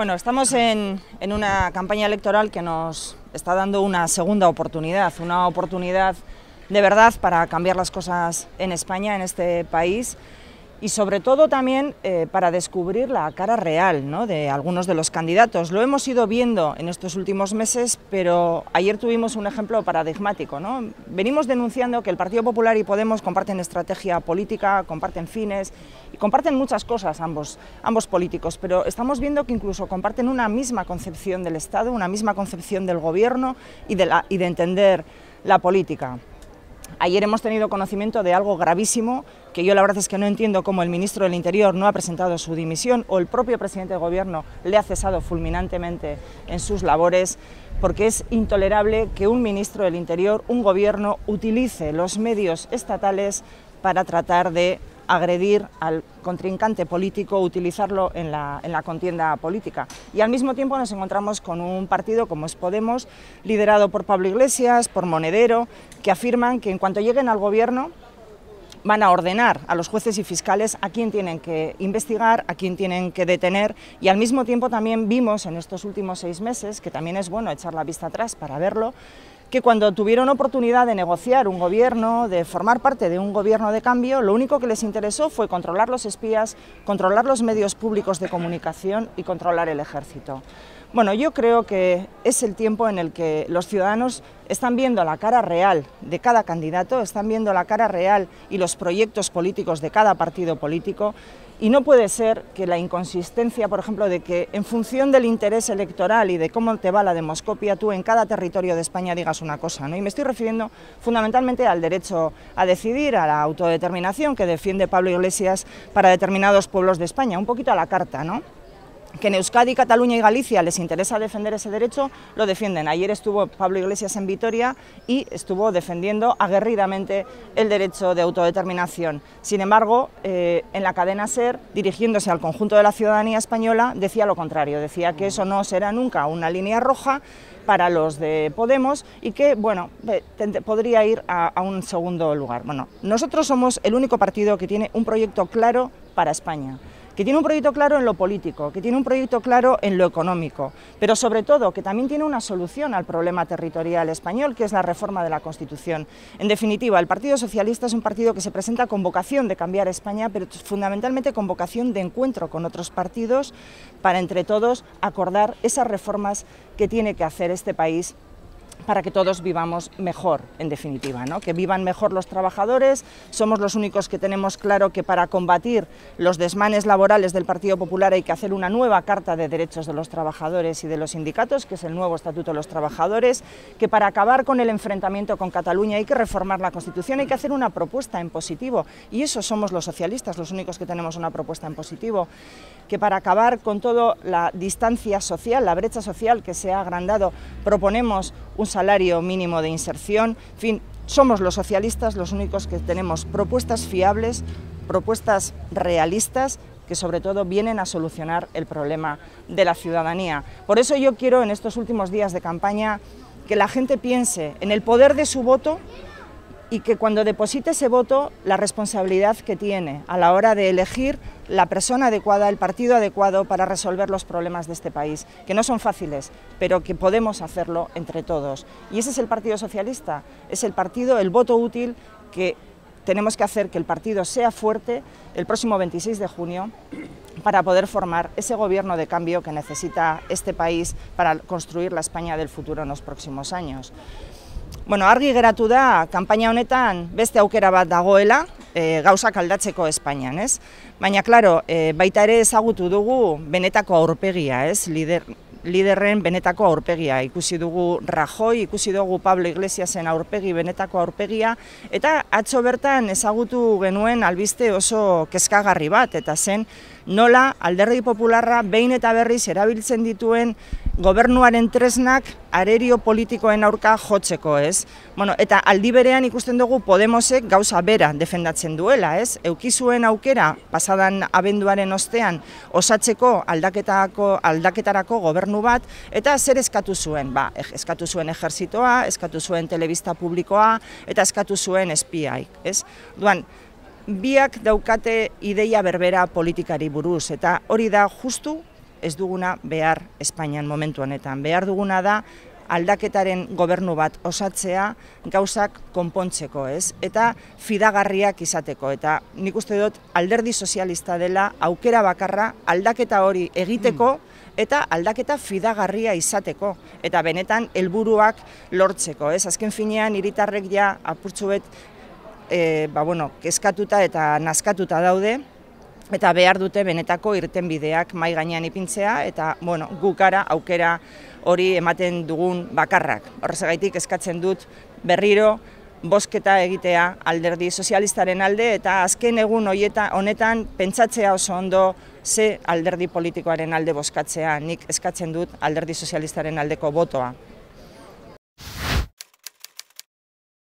Bueno, estamos en, en, una campaña electoral que nos está dando una segunda oportunidad, una oportunidad de verdad para cambiar las cosas en España, en este país, y sobre todo también eh, para descubrir la cara real de algunos de los candidatos. Lo hemos ido viendo en estos últimos meses, pero ayer tuvimos un ejemplo paradigmático. ¿no? Venimos denunciando que el Partido Popular y Podemos comparten estrategia política, comparten fines y comparten muchas cosas ambos, ambos políticos, pero estamos viendo que incluso comparten una misma concepción del Estado, una misma concepción del gobierno y de, la, y de entender la política. Ayer hemos tenido conocimiento de algo gravísimo, que yo la verdad es que no entiendo cómo el ministro del Interior no ha presentado su dimisión o el propio presidente del Gobierno le ha cesado fulminantemente en sus labores, porque es intolerable que un ministro del Interior, un Gobierno, utilice los medios estatales para tratar de agredir al contrincante político, utilizarlo en la, en la, contienda política. Y al mismo tiempo nos encontramos con un partido como es Podemos, liderado por Pablo Iglesias, por Monedero, que afirman que en cuanto lleguen al gobierno van a ordenar a los jueces y fiscales a quién tienen que investigar, a quién tienen que detener y al mismo tiempo también vimos en estos últimos seis meses, que también es bueno echar la vista atrás para verlo, que cuando tuvieron oportunidad de negociar un gobierno, de formar parte de un gobierno de cambio, lo único que les interesó fue controlar los espías, controlar los medios públicos de comunicación y controlar el ejército. Bueno, yo creo que es el tiempo en el que los ciudadanos están viendo la cara real de cada candidato, están viendo la cara real y los proyectos políticos de cada partido político y no puede ser que la inconsistencia, por ejemplo, de que en función del interés electoral y de cómo te va la demoscopia, tú en cada territorio de España digas una cosa. ¿no? Y me estoy refiriendo fundamentalmente al derecho a decidir, a la autodeterminación que defiende Pablo Iglesias para determinados pueblos de España, un poquito a la carta, ¿no? Que en Euskadi, Cataluña y Galicia les interesa defender ese derecho, lo defienden. Ayer estuvo Pablo Iglesias en Vitoria y estuvo defendiendo aguerridamente el derecho de autodeterminación. Sin embargo, eh, en la cadena SER, dirigiéndose al conjunto de la ciudadanía española, decía lo contrario, decía que eso no será nunca una línea roja para los de Podemos y que, bueno, podría ir a, a un segundo lugar. Bueno, nosotros somos el único partido que tiene un proyecto claro para España que tiene un proyecto claro en lo político, que tiene un proyecto claro en lo económico, pero sobre todo que también tiene una solución al problema territorial español, que es la reforma de la Constitución. En definitiva, el Partido Socialista es un partido que se presenta con vocación de cambiar España, pero fundamentalmente con vocación de encuentro con otros partidos para entre todos acordar esas reformas que tiene que hacer este país para que todos vivamos mejor, en definitiva, ¿no? que vivan mejor los trabajadores. Somos los únicos que tenemos claro que para combatir los desmanes laborales del Partido Popular hay que hacer una nueva Carta de Derechos de los Trabajadores y de los Sindicatos, que es el nuevo Estatuto de los Trabajadores, que para acabar con el enfrentamiento con Cataluña hay que reformar la Constitución, hay que hacer una propuesta en positivo, y eso somos los socialistas, los únicos que tenemos una propuesta en positivo, que para acabar con toda la distancia social, la brecha social que se ha agrandado, proponemos un salario mínimo de inserción, en fin, somos los socialistas los únicos que tenemos propuestas fiables, propuestas realistas que sobre todo vienen a solucionar el problema de la ciudadanía. Por eso yo quiero en estos últimos días de campaña que la gente piense en el poder de su voto y que cuando deposite ese voto, la responsabilidad que tiene a la hora de elegir la persona adecuada, el partido adecuado para resolver los problemas de este país, que no son fáciles, pero que podemos hacerlo entre todos. Y ese es el Partido Socialista, es el partido, el voto útil que tenemos que hacer que el partido sea fuerte el próximo 26 de junio para poder formar ese gobierno de cambio que necesita este país para construir la España del futuro en los próximos años. Bueno, argi geratu da, kanpaina honetan beste aukera bat dagoela, e, gauzak aldatzeko Espainian, ez? Baina, klaro, e, baita ere ezagutu dugu benetako aurpegia, ez? Lider, liderren benetako aurpegia. Ikusi dugu Rajoy, ikusi dugu Pablo Iglesiasen aurpegi, benetako aurpegia, eta atzo bertan ezagutu genuen albiste oso kezkagarri bat, eta zen nola alderdi popularra behin eta berriz erabiltzen dituen gobernuaren tresnak arerio politikoen aurka jotzeko, ez? Bueno, eta aldi berean ikusten dugu Podemosek gauza bera defendatzen duela, ez? Eukizuen aukera pasadan abenduaren ostean osatzeko aldaketako aldaketarako gobernu bat eta zer eskatu zuen? Ba, eskatu zuen ejertzitoa, eskatu zuen telebista publikoa eta eskatu zuen espiai, ez? Duan, biak daukate ideia berbera politikari buruz eta hori da justu ez duguna behar Espainian momentu honetan. Behar duguna da aldaketaren gobernu bat osatzea gauzak konpontzeko, ez? Eta fidagarriak izateko eta nik uste dut alderdi sozialista dela aukera bakarra aldaketa hori egiteko mm. eta aldaketa fidagarria izateko eta benetan helburuak lortzeko, ez? Azken finean hiritarrek ja apurtzu bet e, ba, bueno, kezkatuta eta nazkatuta daude eta behar dute benetako irtenbideak mai gainean ipintzea eta bueno, gukara aukera hori ematen dugun bakarrak. Horrezagaitik eskatzen dut berriro bosketa egitea alderdi sozialistaren alde eta azken egun hoieta honetan pentsatzea oso ondo ze alderdi politikoaren alde boskatzea nik eskatzen dut alderdi sozialistaren aldeko botoa.